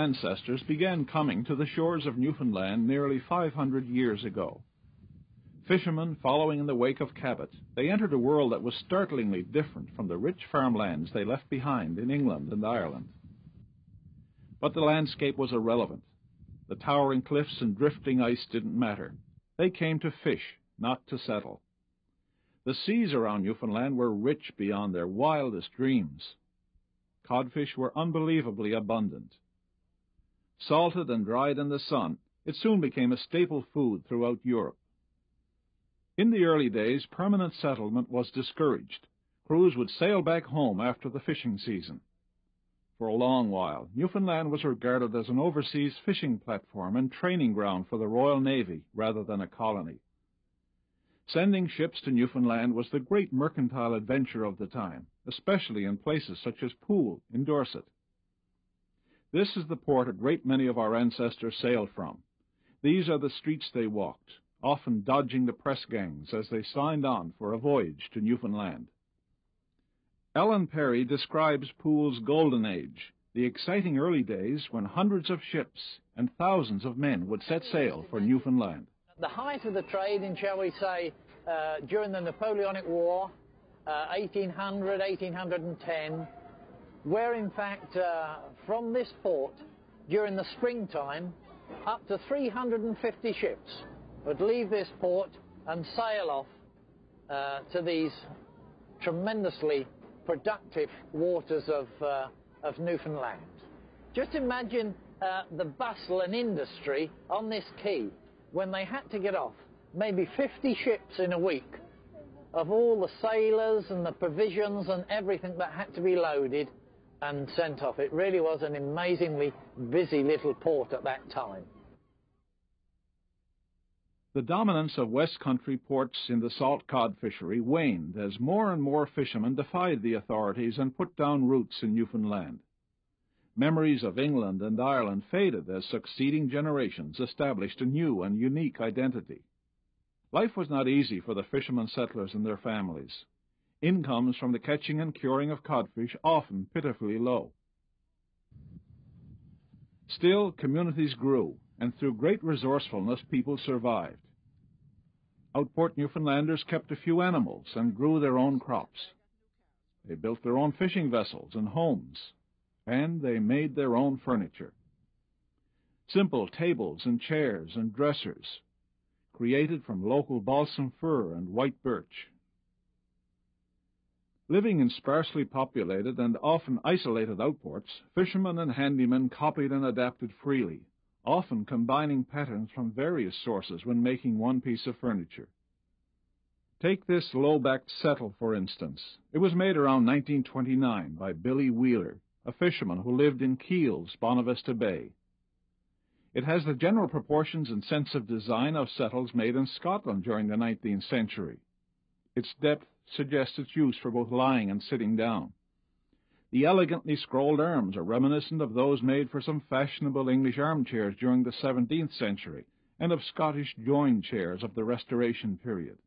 ancestors began coming to the shores of Newfoundland nearly 500 years ago. Fishermen following in the wake of Cabot, they entered a world that was startlingly different from the rich farmlands they left behind in England and Ireland. But the landscape was irrelevant. The towering cliffs and drifting ice didn't matter. They came to fish, not to settle. The seas around Newfoundland were rich beyond their wildest dreams. Codfish were unbelievably abundant. Salted and dried in the sun, it soon became a staple food throughout Europe. In the early days, permanent settlement was discouraged. Crews would sail back home after the fishing season. For a long while, Newfoundland was regarded as an overseas fishing platform and training ground for the Royal Navy rather than a colony. Sending ships to Newfoundland was the great mercantile adventure of the time, especially in places such as Poole in Dorset. This is the port a great many of our ancestors sailed from. These are the streets they walked, often dodging the press gangs as they signed on for a voyage to Newfoundland. Ellen Perry describes Poole's golden age, the exciting early days when hundreds of ships and thousands of men would set sail for Newfoundland the height of the trade in, shall we say, uh, during the Napoleonic War, uh, 1800, 1810, where in fact uh, from this port during the springtime up to 350 ships would leave this port and sail off uh, to these tremendously productive waters of, uh, of Newfoundland. Just imagine uh, the bustle and industry on this quay when they had to get off maybe 50 ships in a week of all the sailors and the provisions and everything that had to be loaded and sent off. It really was an amazingly busy little port at that time. The dominance of West Country ports in the salt cod fishery waned as more and more fishermen defied the authorities and put down roots in Newfoundland. Memories of England and Ireland faded as succeeding generations established a new and unique identity. Life was not easy for the fishermen settlers and their families. Incomes from the catching and curing of codfish often pitifully low. Still, communities grew, and through great resourcefulness people survived. Outport Newfoundlanders kept a few animals and grew their own crops. They built their own fishing vessels and homes and they made their own furniture. Simple tables and chairs and dressers, created from local balsam fir and white birch. Living in sparsely populated and often isolated outports, fishermen and handymen copied and adapted freely, often combining patterns from various sources when making one piece of furniture. Take this low-backed settle, for instance. It was made around 1929 by Billy Wheeler, a fisherman who lived in Keels, Bonavista Bay. It has the general proportions and sense of design of settles made in Scotland during the 19th century. Its depth suggests its use for both lying and sitting down. The elegantly scrolled arms are reminiscent of those made for some fashionable English armchairs during the 17th century and of Scottish joined chairs of the Restoration period.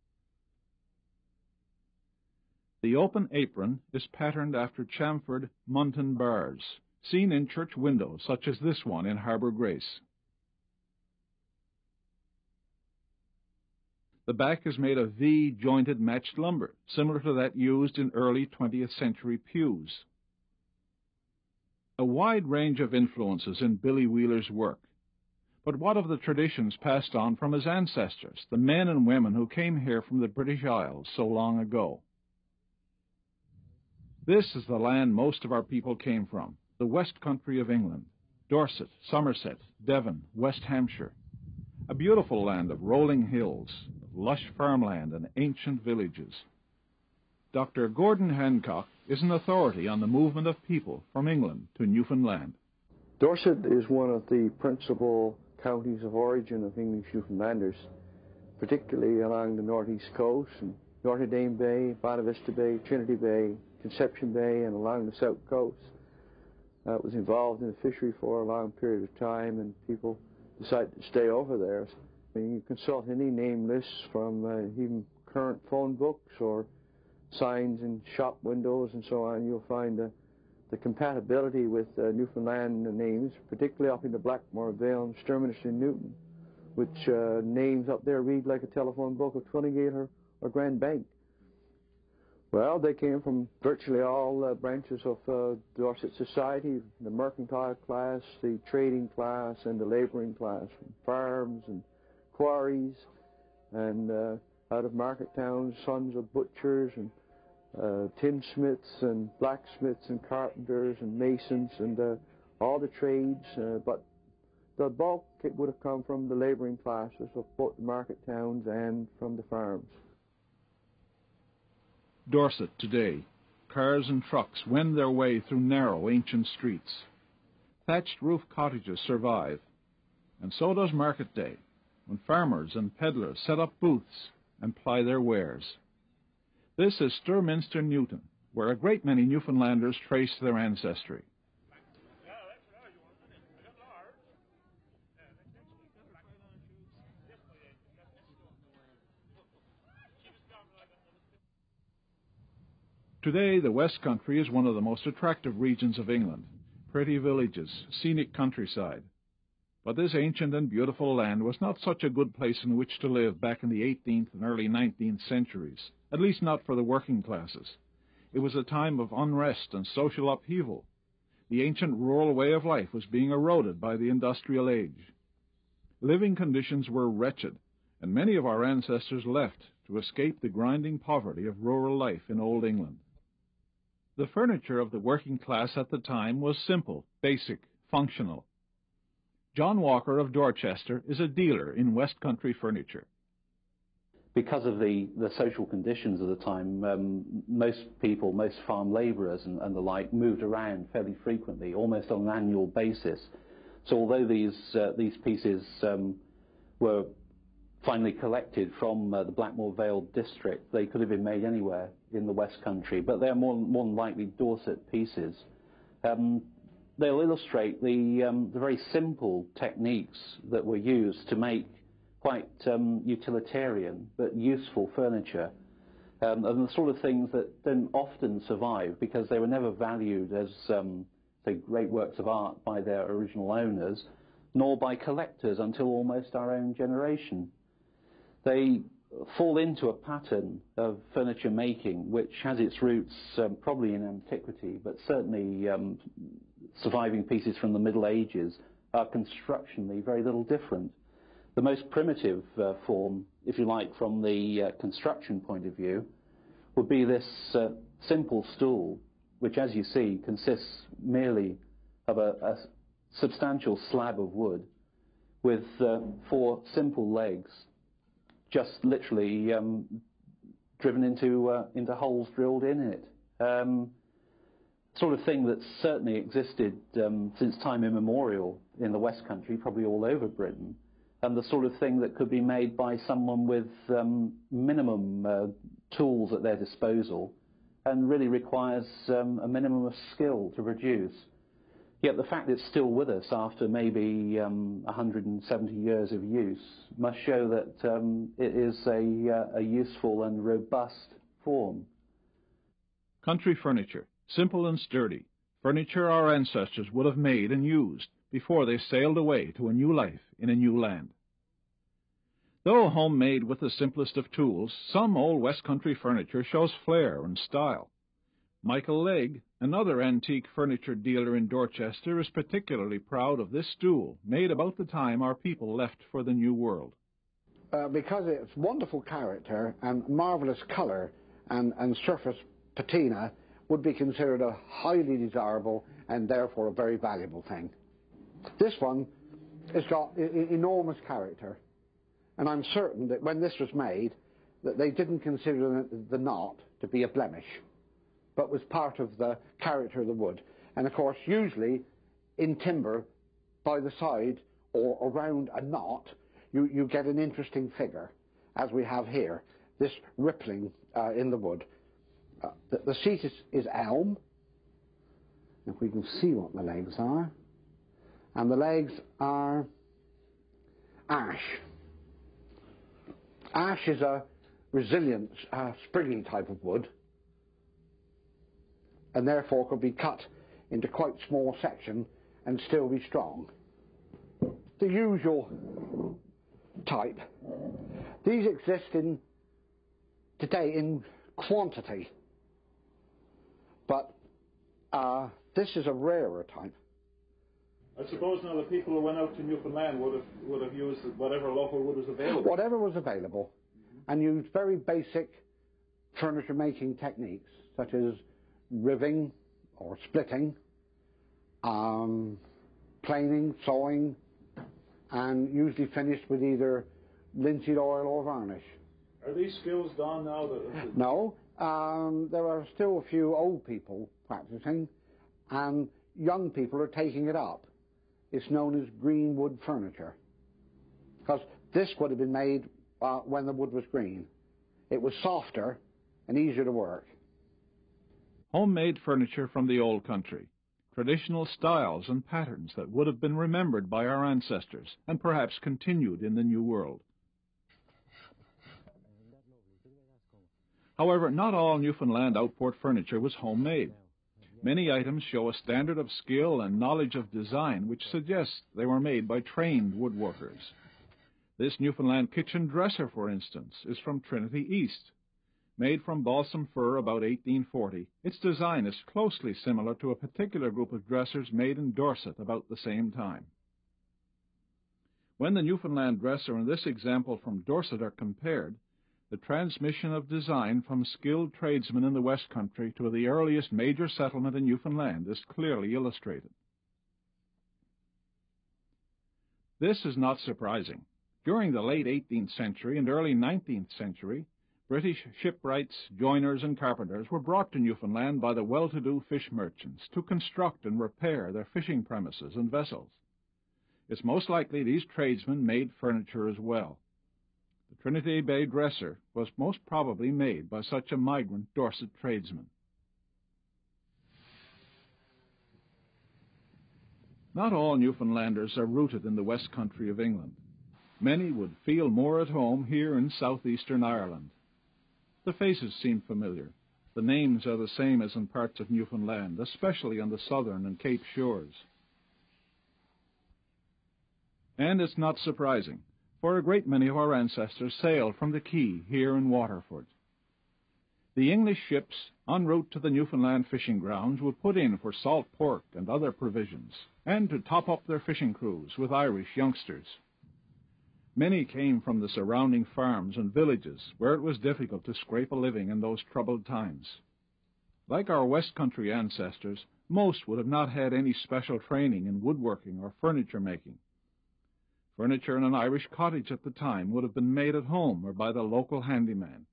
The open apron is patterned after chamfered muntin bars, seen in church windows such as this one in Harbour Grace. The back is made of V-jointed matched lumber, similar to that used in early 20th century pews. A wide range of influences in Billy Wheeler's work. But what of the traditions passed on from his ancestors, the men and women who came here from the British Isles so long ago? This is the land most of our people came from, the west country of England, Dorset, Somerset, Devon, West Hampshire. A beautiful land of rolling hills, lush farmland, and ancient villages. Dr. Gordon Handcock is an authority on the movement of people from England to Newfoundland. Dorset is one of the principal counties of origin of English Newfoundlanders, particularly along the northeast coast, and Notre Dame Bay, Bonavista Bay, Trinity Bay, Conception Bay and along the south coast. I was involved in the fishery for a long period of time, and people decided to stay over there. You consult any name lists from uh, even current phone books or signs in shop windows and so on, you'll find uh, the compatibility with uh, Newfoundland names, particularly up in the Blackmore Vale and Sturminster Newton, which uh, names up there read like a telephone book of Twillingate or, or Grand Bank. Well, they came from virtually all uh, branches of uh, Dorset society, the mercantile class, the trading class, and the labouring class, from farms and quarries, and uh, out of market towns, sons of butchers and uh, tinsmiths and blacksmiths and carpenters and masons and uh, all the trades, uh, but the bulk it would have come from the labouring classes of both the market towns and from the farms. Dorset today, cars and trucks wend their way through narrow ancient streets. Thatched roof cottages survive, and so does market day, when farmers and peddlers set up booths and ply their wares. This is Sturminster Newton, where a great many Newfoundlanders trace their ancestry. Today, the West Country is one of the most attractive regions of England. Pretty villages, scenic countryside. But this ancient and beautiful land was not such a good place in which to live back in the 18th and early 19th centuries at least not for the working classes. It was a time of unrest and social upheaval. The ancient rural way of life was being eroded by the industrial age. Living conditions were wretched, and many of our ancestors left to escape the grinding poverty of rural life in Old England. The furniture of the working class at the time was simple, basic, functional. John Walker of Dorchester is a dealer in West Country furniture because of the, the social conditions of the time, um, most people, most farm labourers and, and, the like, moved around fairly frequently, almost on an annual basis. So although these uh, these pieces um, were finally collected from uh, the Blackmore Vale district, they could have been made anywhere in the West Country, but they're more, more than likely Dorset pieces. Um, they'll illustrate the, um, the very simple techniques that were used to make quite um, utilitarian but useful furniture. Um, and the sort of things that don't often survive because they were never valued as, um, say, great works of art by their original owners, nor by collectors until almost our own generation. They fall into a pattern of furniture making which has its roots um, probably in antiquity, but certainly um, surviving pieces from the Middle Ages are constructionally very little different. The most primitive uh, form, if you like, from the uh, construction point of view, would be this uh, simple stool, which, as you see, consists merely of a, a substantial slab of wood with uh, four simple legs, just literally um, driven into uh, into holes drilled in it. Um, sort of thing that's certainly existed um, since time immemorial in the West Country, probably all over Britain and the sort of thing that could be made by someone with um, minimum uh, tools at their disposal and really requires um, a minimum of skill to produce. Yet the fact it's still with us after maybe um, 170 years of use must show that um, it is a, uh, a useful and robust form. Country furniture, simple and sturdy, furniture our ancestors would have made and used before they sailed away to a new life in a new land. Though homemade with the simplest of tools, some old West Country furniture shows flair and style. Michael Legg, another antique furniture dealer in Dorchester, is particularly proud of this stool, made about the time our people left for the New World. Uh, because it's wonderful character and marvellous colour and, and surface patina, would be considered a highly desirable and therefore a very valuable thing. This one has got enormous character, and I'm certain that when this was made, that they didn't consider the knot to be a blemish, but was part of the character of the wood. And of course, usually in timber, by the side or around a knot, you, you get an interesting figure, as we have here, this rippling uh, in the wood. The, the, seat is, is elm. If we can see what the legs are and the legs are ash. Ash is a resilient, uh, springy type of wood and therefore could be cut into quite small section and still be strong. The usual type. These exist in today in quantity, but uh, this is a rarer type. I suppose now the people who went out to Newfoundland would have would have used whatever local wood was available. Whatever was available, and used very basic furniture making techniques such as riving or splitting, um, planing, sawing, and usually finished with either linseed oil or varnish. Are these skills gone now? That, no, um, there are still a few old people practicing, and young people are taking it up. It's known as green wood furniture because this would have been made uh, when the wood was green. It was softer and easier to work. Homemade furniture from the old country, traditional styles and patterns that would have been remembered by our ancestors and perhaps continued in the New World. However, not all Newfoundland outport furniture was homemade. Many items show a standard of skill and knowledge of design which suggests they were made by trained woodworkers. This Newfoundland kitchen dresser, for instance, is from Trinity East. Made from balsam fir about 1840, its design is closely similar to a particular group of dressers made in Dorset about the same time. When the Newfoundland dresser and this example from Dorset are compared, the transmission of design from skilled tradesmen in the West Country to the earliest major settlement in Newfoundland is clearly illustrated. This is not surprising. During the late 18th century and early 19th century, British shipwrights, joiners, and carpenters were brought to Newfoundland by the well-to-do fish merchants to construct and repair their fishing premises and vessels. It's most likely these tradesmen made furniture as well. Trinity Bay dresser was most probably made by such a migrant Dorset tradesman. Not all Newfoundlanders are rooted in the west country of England. Many would feel more at home here in southeastern Ireland. The faces seem familiar. The names are the same as in parts of Newfoundland, especially on the southern and Cape shores. And it's not surprising, for a great many of our ancestors sailed from the quay here in Waterford. The English ships en route to the Newfoundland fishing grounds would put in for salt pork and other provisions, and to top up their fishing crews with Irish youngsters. Many came from the surrounding farms and villages where it was difficult to scrape a living in those troubled times. Like our West Country ancestors, most would have not had any special training in woodworking or furniture making. Furniture in an Irish cottage at the time would have been made at home or by the local handyman.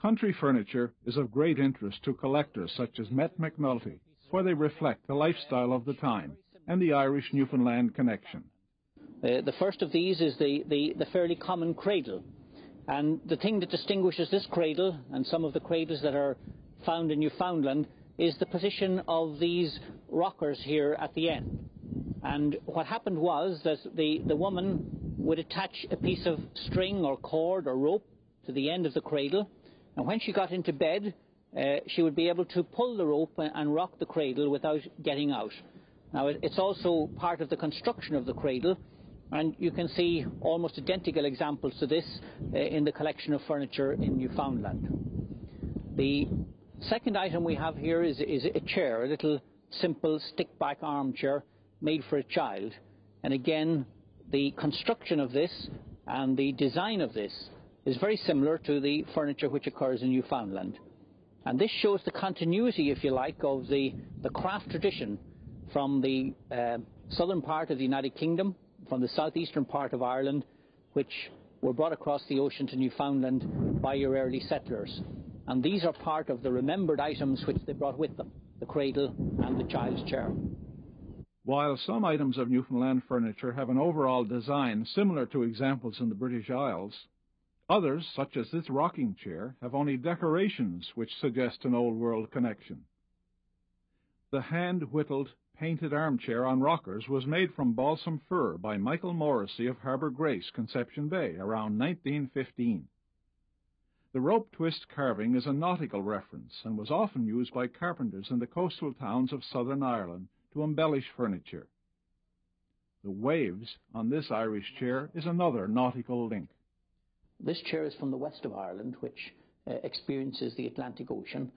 Country furniture is of great interest to collectors such as Met McNulty, for they reflect the lifestyle of the time and the Irish Newfoundland connection. Uh, the first of these is the, the, the fairly common cradle. And the thing that distinguishes this cradle and some of the cradles that are found in Newfoundland is the position of these rockers here at the end. And what happened was that the, the woman would attach a piece of string or cord or rope to the end of the cradle. And when she got into bed, uh, she would be able to pull the rope and rock the cradle without getting out. Now, it's also part of the construction of the cradle and you can see almost identical examples to this uh, in the collection of furniture in Newfoundland. The second item we have here is, is a chair, a little simple stick-back armchair made for a child. And again, the construction of this and the design of this is very similar to the furniture which occurs in Newfoundland. And this shows the continuity, if you like, of the, the craft tradition from the uh, southern part of the United Kingdom from the southeastern part of Ireland, which were brought across the ocean to Newfoundland by your early settlers. And these are part of the remembered items which they brought with them the cradle and the child's chair. While some items of Newfoundland furniture have an overall design similar to examples in the British Isles, others, such as this rocking chair, have only decorations which suggest an Old World connection. The hand-whittled painted armchair on rockers was made from balsam fir by Michael Morrissey of Harbour Grace, Conception Bay, around 1915. The rope twist carving is a nautical reference and was often used by carpenters in the coastal towns of southern Ireland to embellish furniture. The waves on this Irish chair is another nautical link. This chair is from the west of Ireland, which uh, experiences the Atlantic Ocean.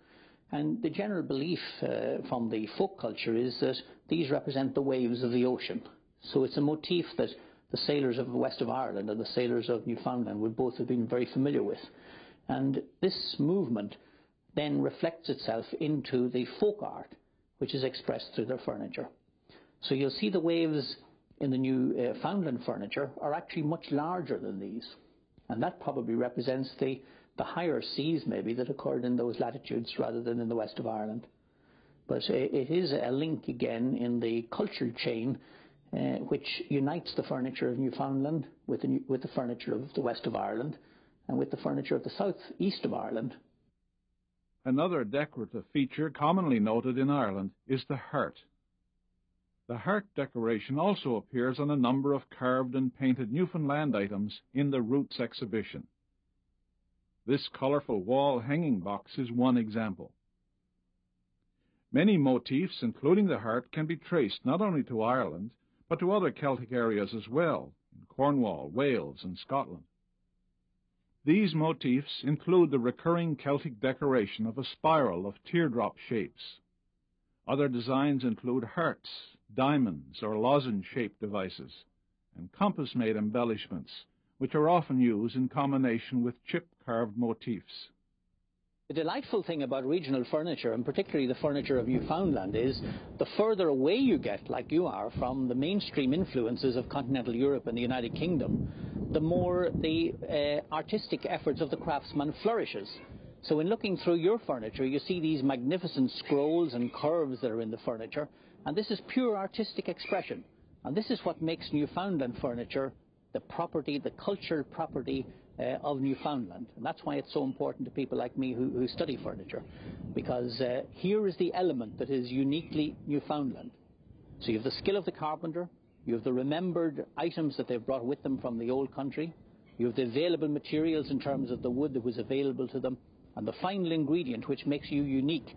And the general belief uh, from the folk culture is that these represent the waves of the ocean. So it's a motif that the sailors of the west of Ireland and the sailors of Newfoundland would both have been very familiar with. And this movement then reflects itself into the folk art, which is expressed through their furniture. So you'll see the waves in the Newfoundland uh, furniture are actually much larger than these. And that probably represents the, the higher seas, maybe, that occurred in those latitudes rather than in the west of Ireland. But it is a link again in the cultural chain uh, which unites the furniture of Newfoundland with the, with the furniture of the west of Ireland and with the furniture of the south east of Ireland. Another decorative feature commonly noted in Ireland is the heart. The heart decoration also appears on a number of carved and painted Newfoundland items in the Roots exhibition. This colourful wall hanging box is one example. Many motifs, including the heart, can be traced not only to Ireland, but to other Celtic areas as well, in Cornwall, Wales, and Scotland. These motifs include the recurring Celtic decoration of a spiral of teardrop shapes. Other designs include hearts, diamonds, or lozenge-shaped devices, and compass-made embellishments, which are often used in combination with chip-carved motifs. The delightful thing about regional furniture, and particularly the furniture of Newfoundland, is the further away you get, like you are, from the mainstream influences of continental Europe and the United Kingdom, the more the uh, artistic efforts of the craftsman flourishes. So in looking through your furniture, you see these magnificent scrolls and curves that are in the furniture, and this is pure artistic expression. And this is what makes Newfoundland furniture the property, the cultural property uh, of Newfoundland. And that's why it's so important to people like me who, who study furniture, because uh, here is the element that is uniquely Newfoundland. So you have the skill of the carpenter, you have the remembered items that they've brought with them from the old country, you have the available materials in terms of the wood that was available to them, and the final ingredient which makes you unique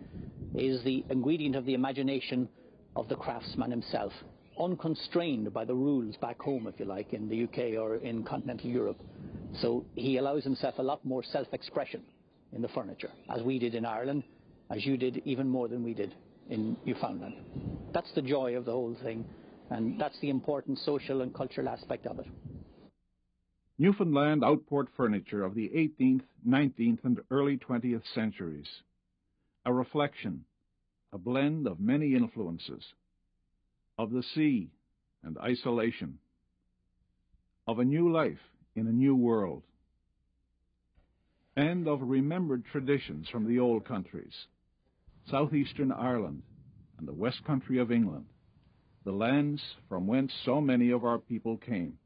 is the ingredient of the imagination of the craftsman himself, unconstrained by the rules back home, if you like, in the UK or in continental Europe. So he allows himself a lot more self-expression in the furniture, as we did in Ireland, as you did even more than we did in Newfoundland. That's the joy of the whole thing, that's the important social and cultural aspect of it. Newfoundland outport furniture of the 18th, 19th, and early 20th centuries. A reflection, a blend of many influences, of the sea and isolation, of a new life in a new world, and of remembered traditions from the old countries, southeastern Ireland and the west country of England, the lands from whence so many of our people came.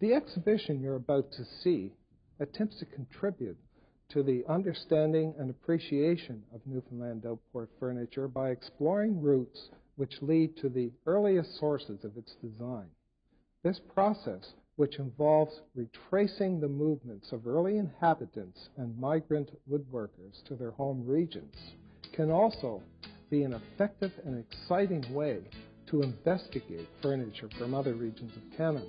The exhibition you're about to see attempts to contribute to the understanding and appreciation of Newfoundland outport furniture by exploring routes which lead to the earliest sources of its design. This process which involves retracing the movements of early inhabitants and migrant woodworkers to their home regions, can also be an effective and exciting way to investigate furniture from other regions of Canada.